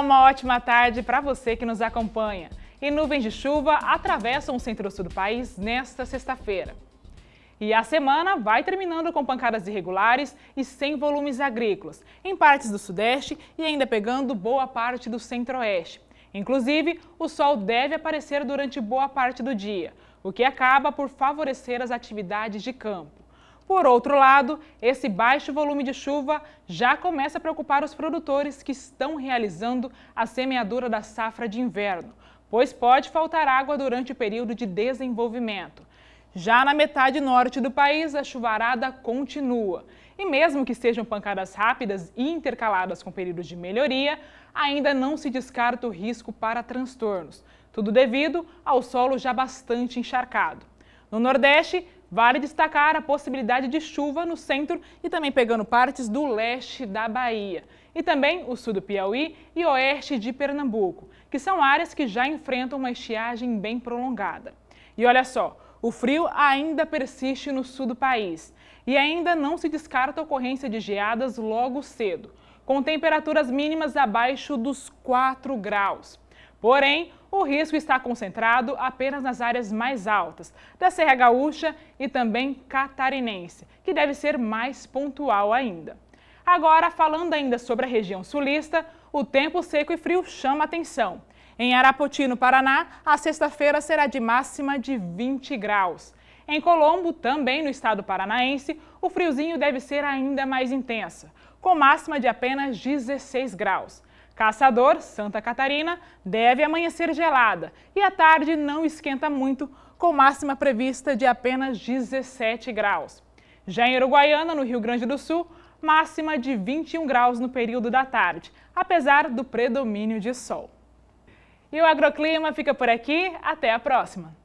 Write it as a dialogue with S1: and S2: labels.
S1: Uma ótima tarde para você que nos acompanha. E nuvens de chuva atravessam o centro-sul do país nesta sexta-feira. E a semana vai terminando com pancadas irregulares e sem volumes agrícolas, em partes do sudeste e ainda pegando boa parte do centro-oeste. Inclusive, o sol deve aparecer durante boa parte do dia, o que acaba por favorecer as atividades de campo. Por outro lado, esse baixo volume de chuva já começa a preocupar os produtores que estão realizando a semeadura da safra de inverno, pois pode faltar água durante o período de desenvolvimento. Já na metade norte do país, a chuvarada continua. E mesmo que sejam pancadas rápidas e intercaladas com períodos de melhoria, ainda não se descarta o risco para transtornos, tudo devido ao solo já bastante encharcado. No Nordeste, Vale destacar a possibilidade de chuva no centro e também pegando partes do leste da Bahia. E também o sul do Piauí e oeste de Pernambuco, que são áreas que já enfrentam uma estiagem bem prolongada. E olha só, o frio ainda persiste no sul do país e ainda não se descarta a ocorrência de geadas logo cedo, com temperaturas mínimas abaixo dos 4 graus. Porém, o risco está concentrado apenas nas áreas mais altas, da Serra Gaúcha e também catarinense, que deve ser mais pontual ainda. Agora, falando ainda sobre a região sulista, o tempo seco e frio chama atenção. Em Arapoti, no Paraná, a sexta-feira será de máxima de 20 graus. Em Colombo, também no estado paranaense, o friozinho deve ser ainda mais intensa, com máxima de apenas 16 graus. Caçador, Santa Catarina, deve amanhecer gelada e à tarde não esquenta muito, com máxima prevista de apenas 17 graus. Já em Uruguaiana, no Rio Grande do Sul, máxima de 21 graus no período da tarde, apesar do predomínio de sol. E o agroclima fica por aqui, até a próxima!